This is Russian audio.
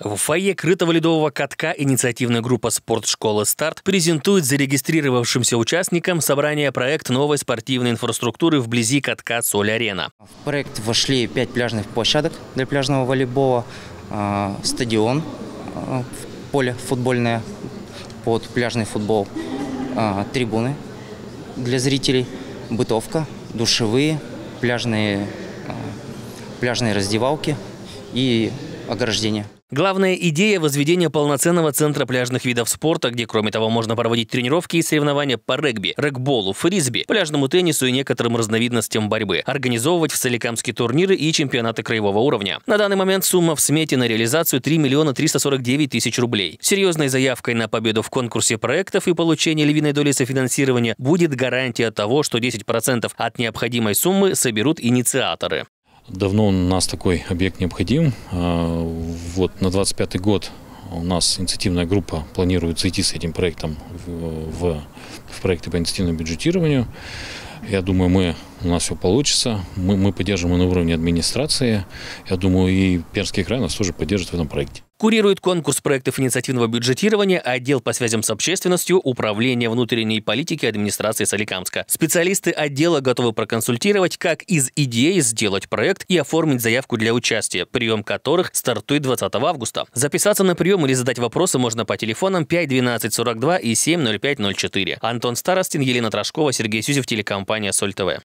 В фойе крытого ледового катка инициативная группа «Спортшколы Старт» презентует зарегистрировавшимся участникам собрание проект новой спортивной инфраструктуры вблизи катка «Соль-арена». В проект вошли пять пляжных площадок для пляжного волейбола, а, стадион, а, поле футбольное под пляжный футбол, а, трибуны для зрителей, бытовка, душевые, пляжные, пляжные раздевалки и ограждения. Главная идея – возведения полноценного центра пляжных видов спорта, где, кроме того, можно проводить тренировки и соревнования по регби, регболу, фрисби, пляжному теннису и некоторым разновидностям борьбы, организовывать в Соликамске турниры и чемпионаты краевого уровня. На данный момент сумма в смете на реализацию 3 миллиона 349 тысяч рублей. Серьезной заявкой на победу в конкурсе проектов и получение львиной доли софинансирования будет гарантия того, что 10% от необходимой суммы соберут инициаторы. Давно у нас такой объект необходим. А, вот на 25 год у нас инициативная группа планирует зайти с этим проектом в, в, в проекты по инициативному бюджетированию. Я думаю, мы, у нас все получится. Мы, мы поддержим на уровне администрации. Я думаю, и Перский край нас тоже поддержит в этом проекте. Курирует конкурс проектов инициативного бюджетирования отдел по связям с общественностью Управления внутренней политики администрации Соликамска. Специалисты отдела готовы проконсультировать, как из идеи сделать проект и оформить заявку для участия, прием которых стартует 20 августа. Записаться на прием или задать вопросы можно по телефонам 5 12 42 и 7 05 04. Антон Старостин, Елена Трошкова, Сергей Сюзев, телекомпания Соль ТВ.